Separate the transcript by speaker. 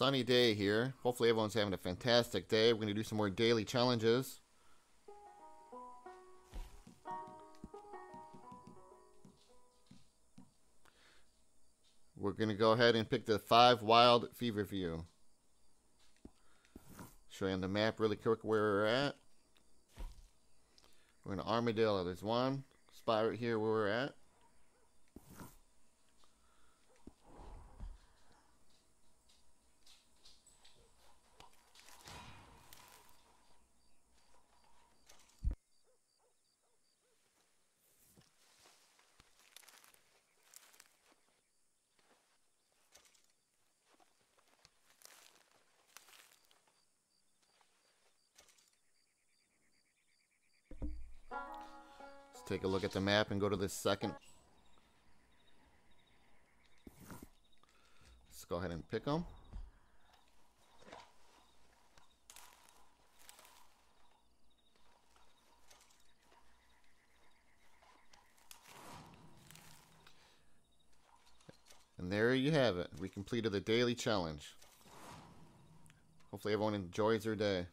Speaker 1: sunny day here. Hopefully everyone's having a fantastic day. We're going to do some more daily challenges. We're going to go ahead and pick the five wild feverfew. Show you on the map really quick where we're at. We're in Armadillo. There's one spot right here where we're at. Take a look at the map and go to the second. Let's go ahead and pick them. And there you have it. We completed the daily challenge. Hopefully everyone enjoys their day.